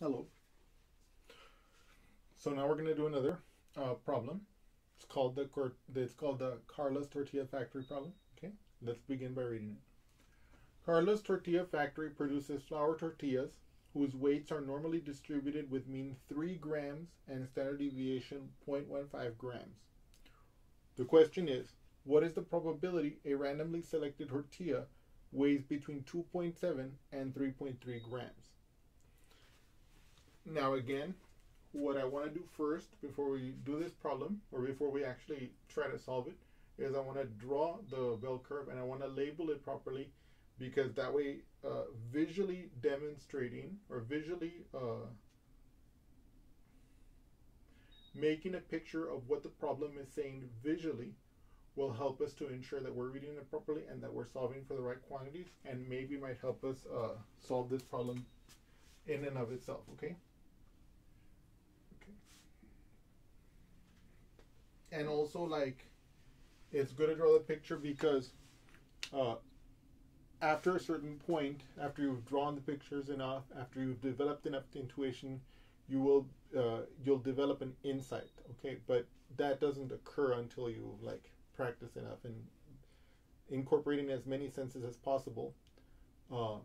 Hello. So now we're going to do another uh, problem. It's called the it's called the Karla's Tortilla Factory problem. Okay, let's begin by reading it. Karla's Tortilla Factory produces flour tortillas whose weights are normally distributed with mean 3 grams and standard deviation 0.15 grams. The question is, what is the probability a randomly selected tortilla weighs between 2.7 and 3.3 grams? Now again, what I want to do first before we do this problem or before we actually try to solve it is I want to draw the bell curve and I want to label it properly because that way uh, visually demonstrating or visually uh, making a picture of what the problem is saying visually will help us to ensure that we're reading it properly and that we're solving for the right quantities and maybe might help us uh, solve this problem in and of itself, okay? And also like it's good to draw the picture because uh, after a certain point, after you've drawn the pictures enough, after you've developed enough intuition, you will uh, you'll develop an insight. Okay, but that doesn't occur until you like practice enough and incorporating as many senses as possible um,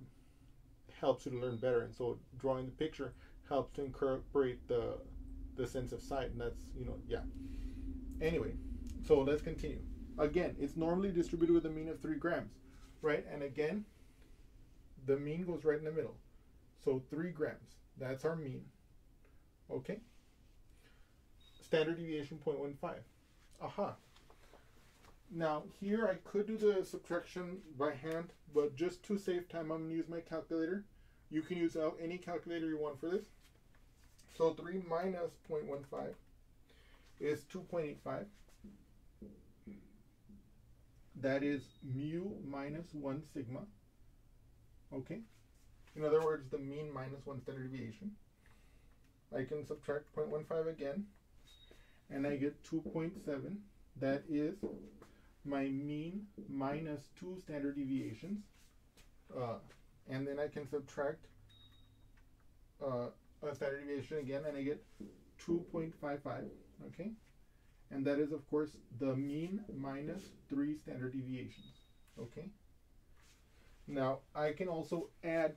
helps you to learn better. And so drawing the picture helps to incorporate the the sense of sight, and that's you know yeah. Anyway, so let's continue. Again, it's normally distributed with a mean of 3 grams, right? And again, the mean goes right in the middle. So 3 grams, that's our mean. Okay? Standard deviation 0.15. Aha. Now, here I could do the subtraction by hand, but just to save time, I'm going to use my calculator. You can use any calculator you want for this. So 3 minus 0.15 is 2.85. That is mu minus 1 sigma. Okay? In other words, the mean minus 1 standard deviation. I can subtract 0.15 again, and I get 2.7. That is my mean minus 2 standard deviations. Uh, and then I can subtract uh, a standard deviation again, and I get 2.55 okay? And that is, of course, the mean minus three standard deviations, okay? Now, I can also add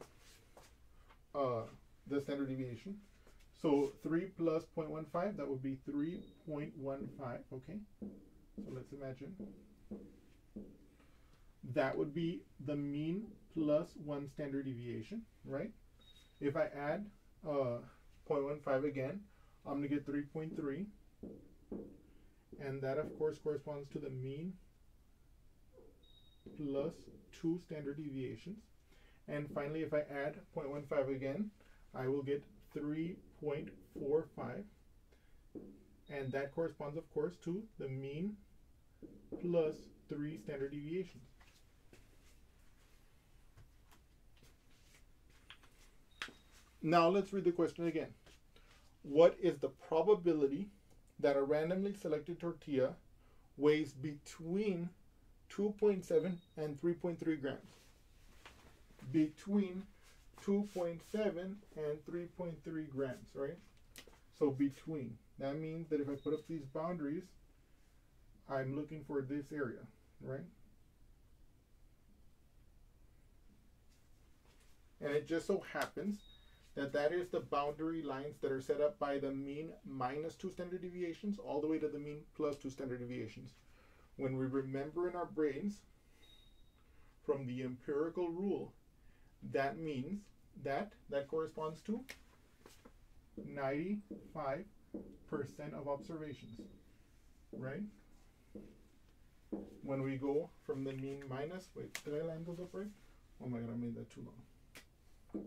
uh, the standard deviation. So 3 plus 0.15, that would be 3.15, okay? So let's imagine. That would be the mean plus 1 standard deviation, right? If I add uh, 0.15 again, I'm to get 3.3 and that of course corresponds to the mean plus two standard deviations. And finally if I add 0.15 again I will get 3.45 and that corresponds of course to the mean plus three standard deviations. Now let's read the question again. What is the probability that a randomly selected tortilla weighs between 2.7 and 3.3 grams. Between 2.7 and 3.3 grams, right? So between. That means that if I put up these boundaries, I'm looking for this area, right? And it just so happens that that is the boundary lines that are set up by the mean minus two standard deviations all the way to the mean plus two standard deviations. When we remember in our brains from the empirical rule, that means that that corresponds to 95% of observations, right? When we go from the mean minus, wait, did I line those up right? Oh my god, I made that too long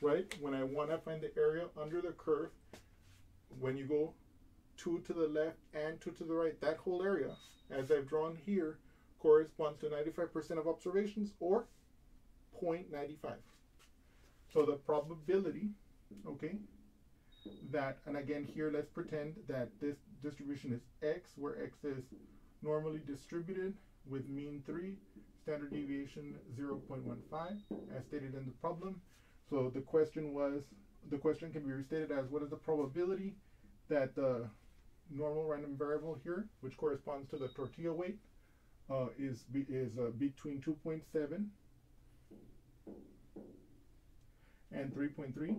right? When I want to find the area under the curve, when you go two to the left and two to the right, that whole area, as I've drawn here, corresponds to 95% of observations or 0.95. So the probability, okay, that, and again here, let's pretend that this distribution is x, where x is normally distributed with mean 3, standard deviation 0.15 as stated in the problem. So the question was, the question can be restated as what is the probability that the normal random variable here, which corresponds to the tortilla weight, uh, is be, is uh, between 2.7 and 3.3.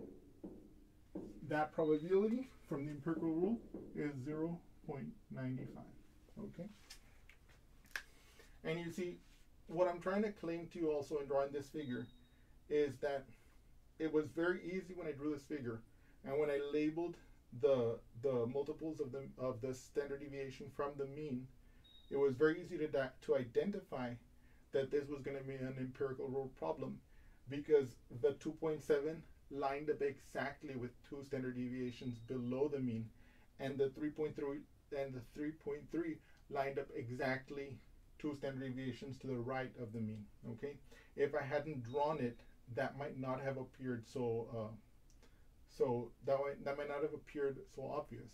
That probability from the empirical rule is 0.95. Okay. And you see, what I'm trying to claim to you also in drawing this figure is that it was very easy when I drew this figure. And when I labeled the the multiples of the of the standard deviation from the mean, it was very easy to to identify that this was going to be an empirical rule problem because the 2.7 lined up exactly with two standard deviations below the mean and the 3.3 and the 3.3 lined up exactly two standard deviations to the right of the mean okay? If I hadn't drawn it that might not have appeared so uh, so that might, that might not have appeared so obvious.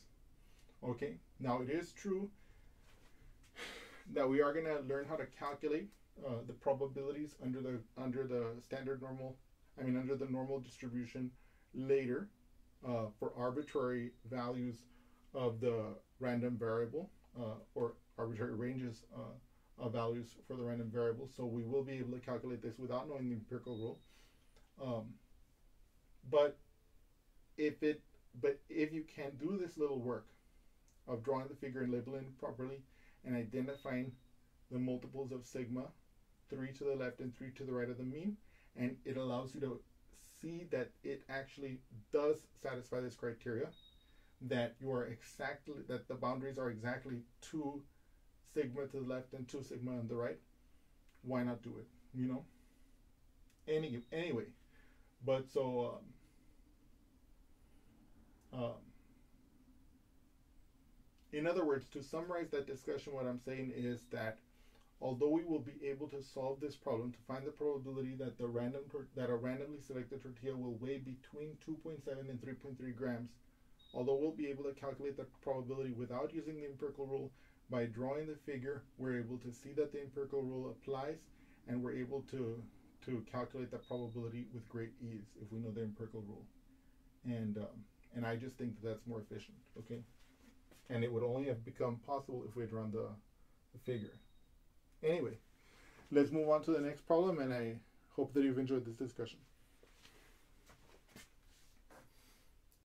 Okay now it is true that we are going to learn how to calculate uh, the probabilities under the under the standard normal I mean under the normal distribution later uh, for arbitrary values of the random variable uh, or arbitrary ranges uh, of values for the random variable. So we will be able to calculate this without knowing the empirical rule um, but if it but if you can do this little work of drawing the figure and labeling properly and identifying the multiples of sigma, three to the left and three to the right of the mean, and it allows you to see that it actually does satisfy this criteria, that you are exactly that the boundaries are exactly two sigma to the left and two sigma on the right. Why not do it? You know. Any anyway, but so. Um, um, in other words, to summarize that discussion, what I'm saying is that although we will be able to solve this problem to find the probability that the random that a randomly selected tortilla will weigh between 2.7 and 3.3 grams, although we'll be able to calculate the probability without using the empirical rule, by drawing the figure, we're able to see that the empirical rule applies, and we're able to to calculate that probability with great ease if we know the empirical rule. And um, and I just think that that's more efficient. Okay and it would only have become possible if we had run the, the figure. Anyway, let's move on to the next problem, and I hope that you've enjoyed this discussion.